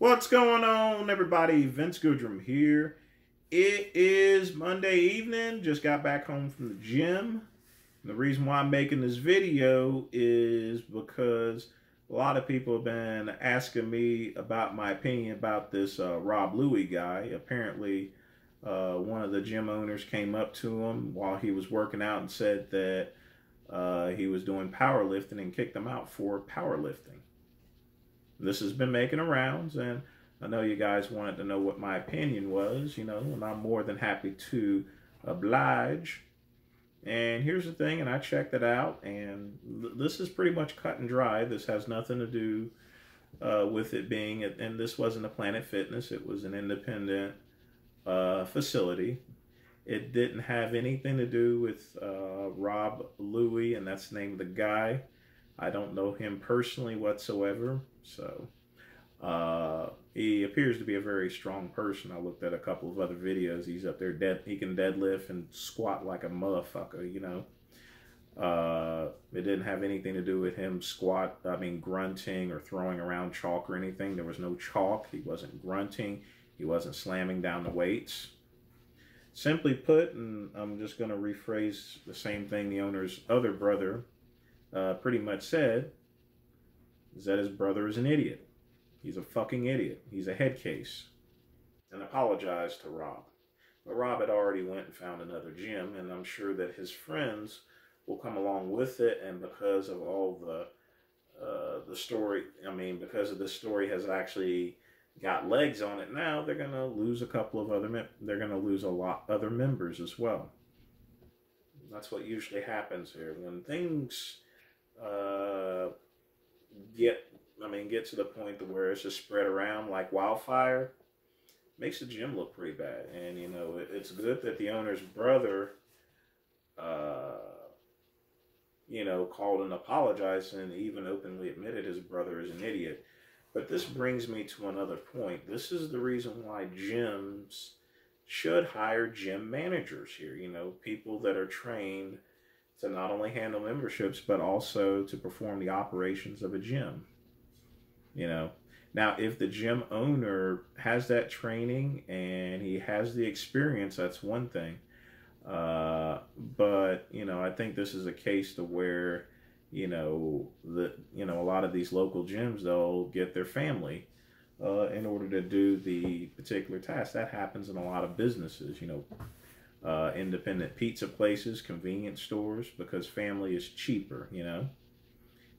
What's going on, everybody? Vince Goodrum here. It is Monday evening. Just got back home from the gym. The reason why I'm making this video is because a lot of people have been asking me about my opinion about this uh, Rob Lewy guy. Apparently, uh, one of the gym owners came up to him while he was working out and said that uh, he was doing powerlifting and kicked him out for powerlifting. This has been making rounds, and I know you guys wanted to know what my opinion was, you know, and I'm more than happy to oblige. And here's the thing, and I checked it out, and this is pretty much cut and dry. This has nothing to do uh, with it being, and this wasn't a Planet Fitness, it was an independent uh, facility. It didn't have anything to do with uh, Rob Lewy, and that's the name of the guy. I don't know him personally whatsoever, so uh, he appears to be a very strong person. I looked at a couple of other videos. He's up there dead. He can deadlift and squat like a motherfucker, you know. Uh, it didn't have anything to do with him squat, I mean, grunting or throwing around chalk or anything. There was no chalk. He wasn't grunting. He wasn't slamming down the weights. Simply put, and I'm just going to rephrase the same thing the owner's other brother uh, pretty much said is that his brother is an idiot. He's a fucking idiot. He's a head case. And apologized to Rob. But Rob had already went and found another gym, and I'm sure that his friends will come along with it. And because of all the uh, the story, I mean, because of this story has actually got legs on it now, they're gonna lose a couple of other. they're gonna lose a lot other members as well. That's what usually happens here when things uh, get, I mean, get to the point to where it's just spread around like wildfire, makes the gym look pretty bad. And, you know, it, it's good that the owner's brother, uh, you know, called and apologized and even openly admitted his brother is an idiot. But this brings me to another point. This is the reason why gyms should hire gym managers here. You know, people that are trained to not only handle memberships but also to perform the operations of a gym. You know, now if the gym owner has that training and he has the experience, that's one thing. Uh, but you know, I think this is a case to where you know the you know a lot of these local gyms they'll get their family uh, in order to do the particular task. That happens in a lot of businesses. You know, uh, independent pizza places, convenience stores, because family is cheaper, you know.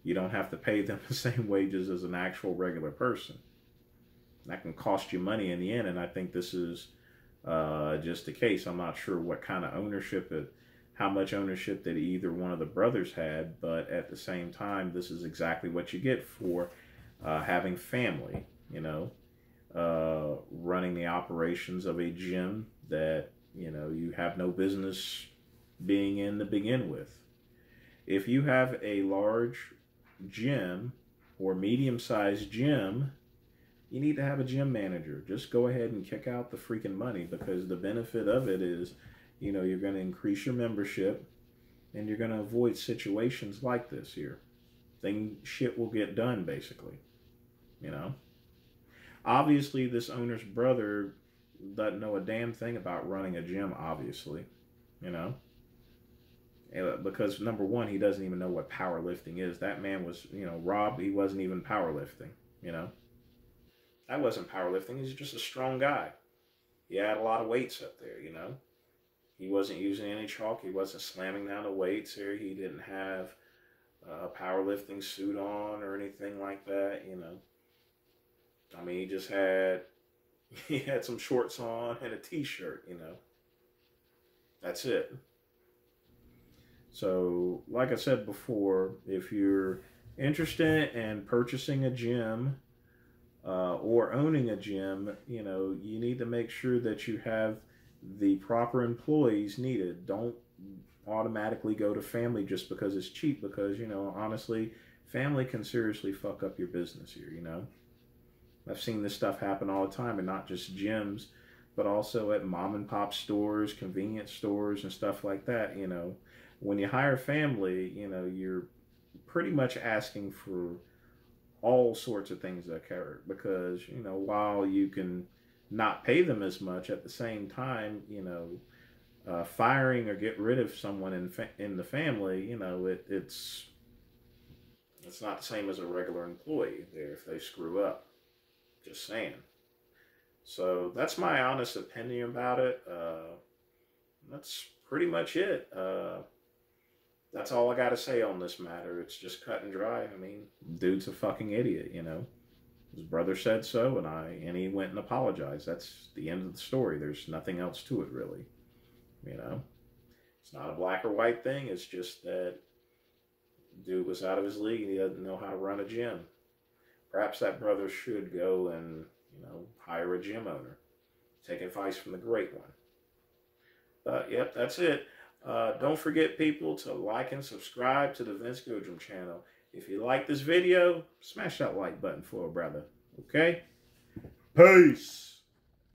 You don't have to pay them the same wages as an actual regular person. That can cost you money in the end, and I think this is uh, just the case. I'm not sure what kind of ownership, it, how much ownership that either one of the brothers had, but at the same time, this is exactly what you get for uh, having family, you know, uh, running the operations of a gym that you know you have no business being in to begin with. If you have a large gym or medium sized gym, you need to have a gym manager. Just go ahead and kick out the freaking money because the benefit of it is, you know, you're going to increase your membership and you're going to avoid situations like this here. Thing shit will get done basically, you know. Obviously, this owner's brother doesn't know a damn thing about running a gym, obviously, you know. Uh, because number one, he doesn't even know what powerlifting is. That man was, you know, Rob. He wasn't even powerlifting. You know, I wasn't powerlifting. He's just a strong guy. He had a lot of weights up there. You know, he wasn't using any chalk. He wasn't slamming down the weights here. He didn't have a powerlifting suit on or anything like that. You know, I mean, he just had he had some shorts on and a t-shirt, you know. That's it. So, like I said before, if you're interested in purchasing a gym uh, or owning a gym, you know, you need to make sure that you have the proper employees needed. Don't automatically go to family just because it's cheap because, you know, honestly, family can seriously fuck up your business here, you know. I've seen this stuff happen all the time, and not just gyms, but also at mom and pop stores, convenience stores, and stuff like that. You know, when you hire family, you know, you're pretty much asking for all sorts of things to occur because you know while you can not pay them as much at the same time you know uh, firing or get rid of someone in fa- in the family you know it, it's it's not the same as a regular employee there if they screw up just saying so that's my honest opinion about it uh, that's pretty much it uh, that's all I got to say on this matter. It's just cut and dry. I mean, dude's a fucking idiot, you know. His brother said so, and I and he went and apologized. That's the end of the story. There's nothing else to it, really. You know, it's not a black or white thing. It's just that dude was out of his league and he doesn't know how to run a gym. Perhaps that brother should go and you know hire a gym owner, take advice from the great one. But yep, that's it. Uh, don't forget, people, to like and subscribe to the Vince Goodrum channel. If you like this video, smash that like button for a brother. Okay? Peace.